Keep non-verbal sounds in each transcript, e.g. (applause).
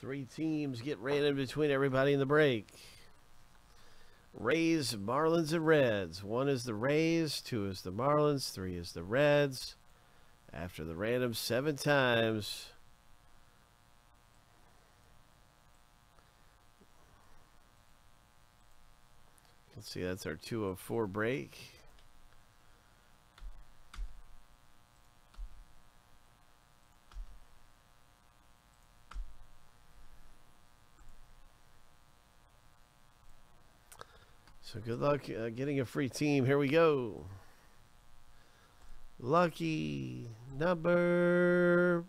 Three teams get random between everybody in the break. Rays, Marlins, and Reds. One is the Rays, two is the Marlins, three is the Reds. After the random seven times. Let's see, that's our 204 break. So good luck uh, getting a free team. Here we go. Lucky number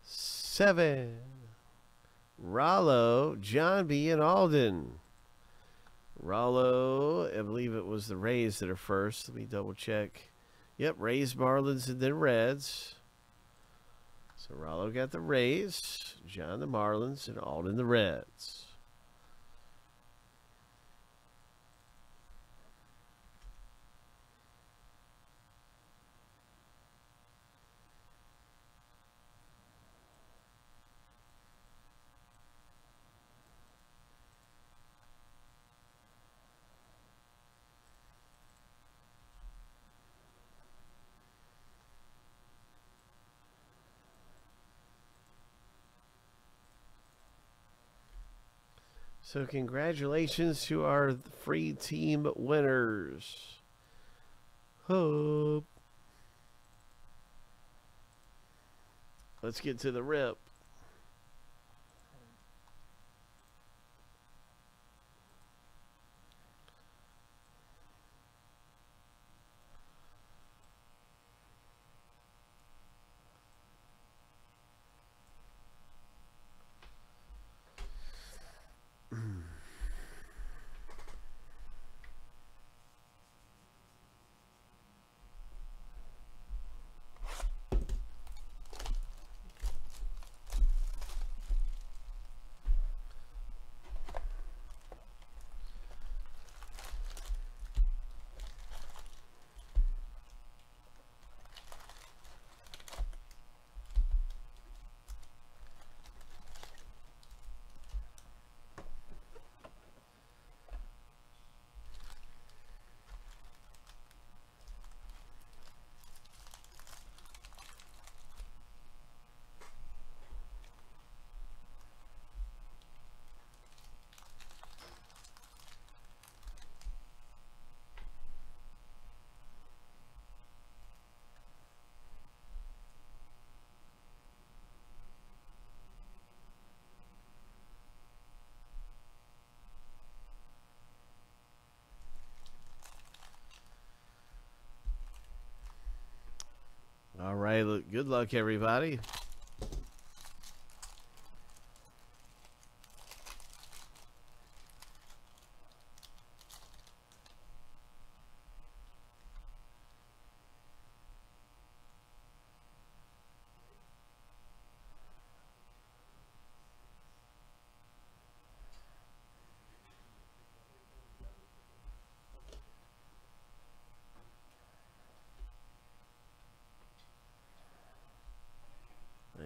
seven. Rollo, John B. and Alden. Rollo, I believe it was the Rays that are first. Let me double check. Yep, Rays, Marlins, and then Reds. So Rollo got the Rays, John the Marlins, and Alden the Reds. So congratulations to our free team winners. Hope. Let's get to the rip. All right, good luck, everybody.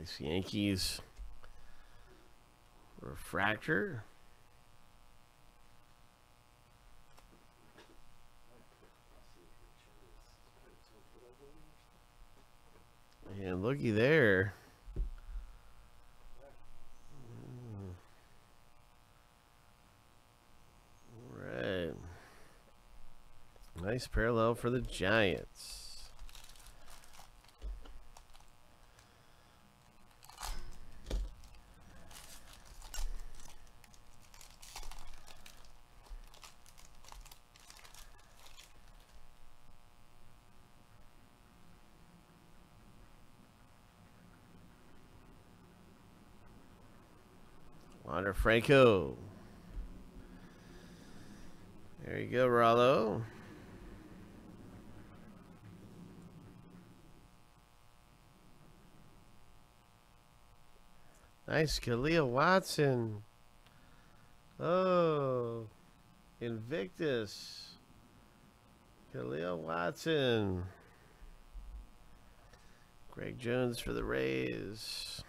Nice Yankees refractor. And looky there. Right. Nice parallel for the Giants. Wander Franco. There you go, Rollo. Nice, Khalil Watson. Oh, Invictus. Khalil Watson. Greg Jones for the Rays.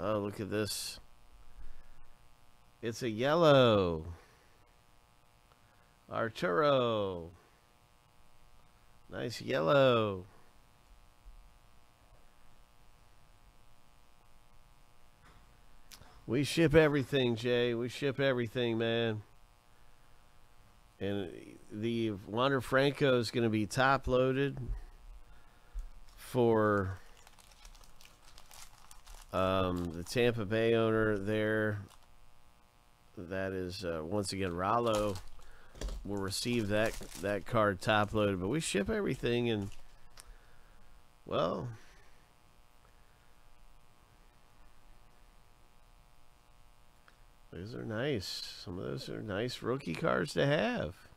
Oh, look at this. It's a yellow. Arturo. Nice yellow. We ship everything, Jay. We ship everything, man. And the Wander Franco is going to be top loaded for um, the Tampa Bay owner there. That is uh, once again Rallo, will receive that that card top loaded, but we ship everything and well. Those are nice. Some of those are nice rookie cards to have.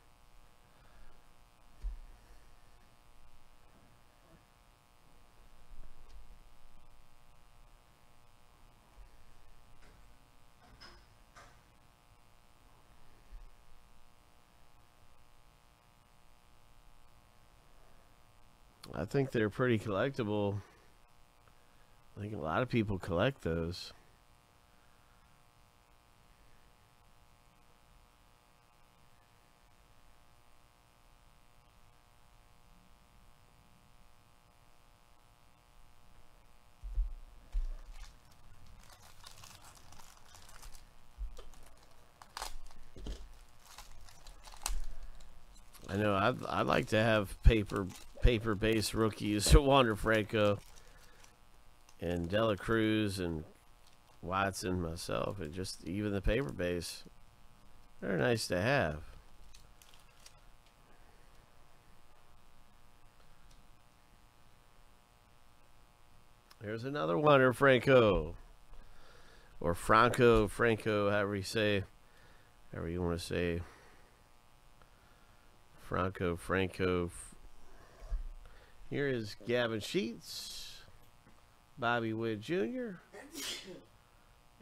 I think they're pretty collectible. I think a lot of people collect those. I know I'd, I'd like to have paper paper based rookies (laughs) Wander Franco and Dela Cruz and Watson myself and just even the paper base. They're nice to have. There's another Wander Franco or Franco Franco however you say however you want to say Franco Franco here is Gavin Sheets, Bobby Witt Jr.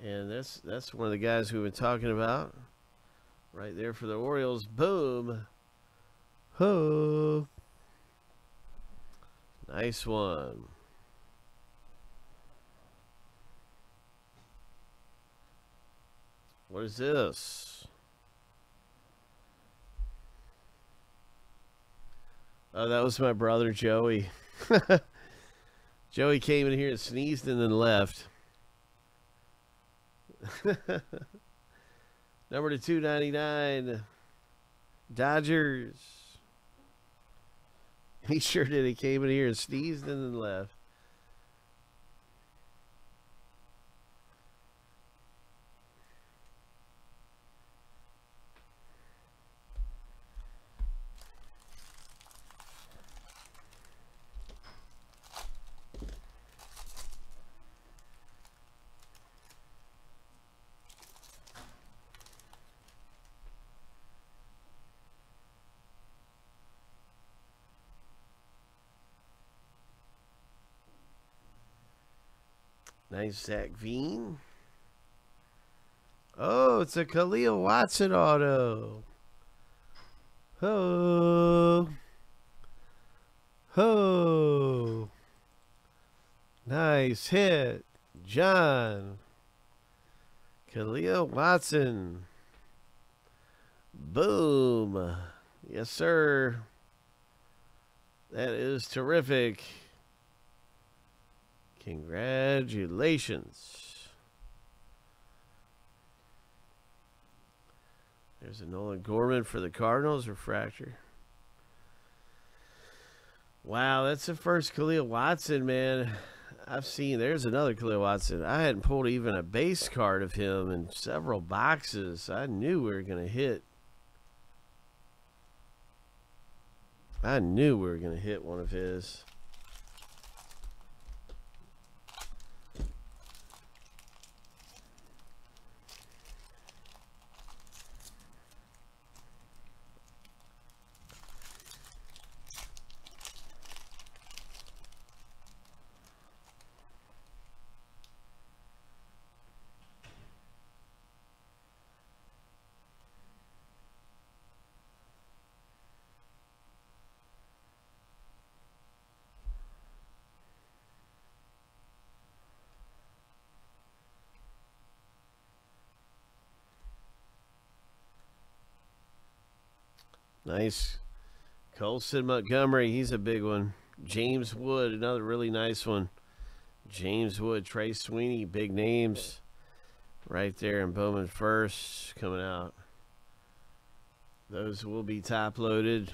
And that's that's one of the guys we've been talking about. Right there for the Orioles. Boom. Ho. Nice one. What is this? Oh, that was my brother Joey. (laughs) Joey came in here and sneezed and then left. (laughs) Number to 299. Dodgers. He sure did. He came in here and sneezed and then left. Nice Zach Veen. Oh, it's a Khalil Watson auto. Ho. Ho. Nice hit. John. Khalil Watson. Boom. Yes, sir. That is terrific. Congratulations. There's a Nolan Gorman for the Cardinals refractor. Wow, that's the first Khalil Watson, man. I've seen there's another Khalil Watson. I hadn't pulled even a base card of him in several boxes. I knew we were going to hit. I knew we were going to hit one of his. Nice. Colson Montgomery, he's a big one. James Wood, another really nice one. James Wood, Trey Sweeney, big names right there in Bowman first coming out. Those will be top loaded.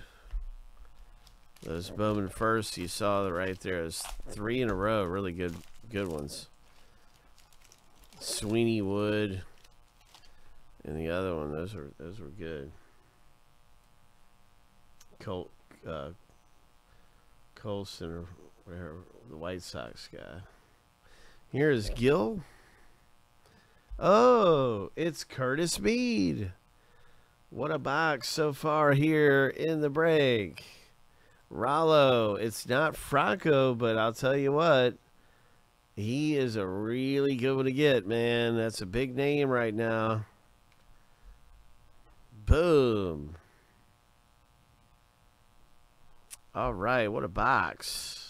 Those Bowman first, you saw the right there is three in a row, really good good ones. Sweeney Wood and the other one, those were those were good. Colt uh, Colson or whatever the White Sox guy. Here is Gil. Oh, it's Curtis Mead. What a box so far here in the break. Rollo, it's not Franco, but I'll tell you what, he is a really good one to get, man. That's a big name right now. Boom. All right, what a box.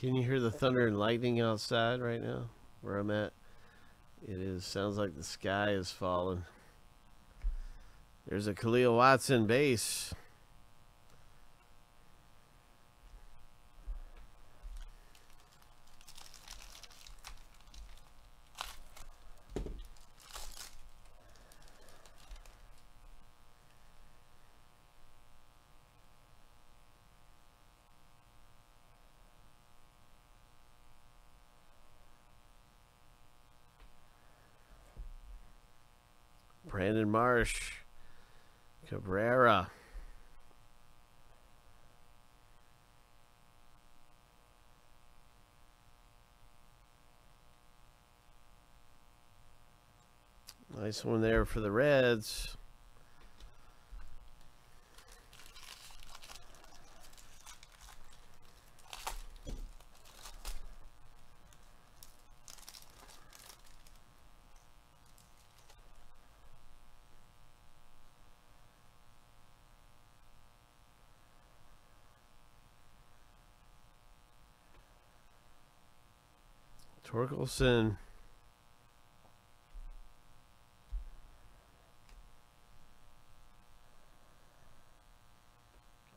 Can you hear the thunder and lightning outside right now where I'm at? It is. Sounds like the sky is falling. There's a Khalil Watson base. Brandon Marsh, Cabrera. Nice one there for the Reds. Torkelson.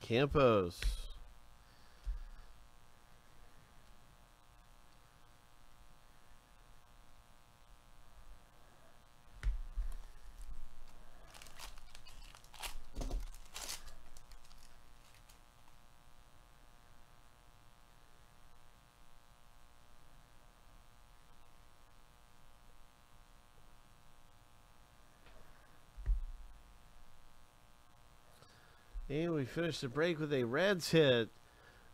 Campos. And we finished the break with a Reds hit.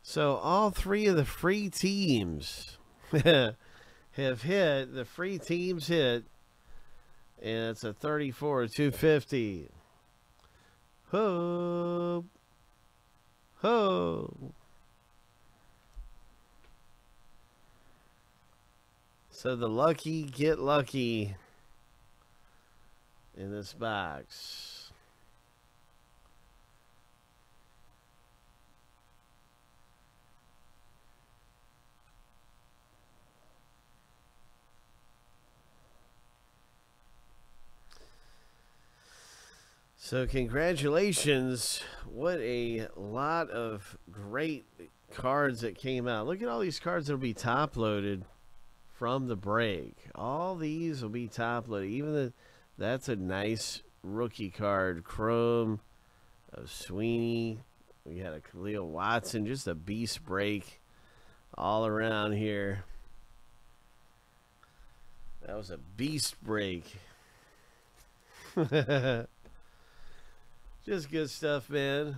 So all three of the free teams (laughs) have hit. The free teams hit. And it's a 34 250. Ho. Ho. So the lucky get lucky in this box. So, congratulations. What a lot of great cards that came out. Look at all these cards that will be top loaded from the break. All these will be top loaded. Even the that's a nice rookie card. Chrome of Sweeney. We had a Khalil Watson, just a beast break all around here. That was a beast break. (laughs) Just good stuff, man.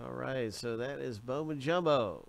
All right, so that is Bowman Jumbo.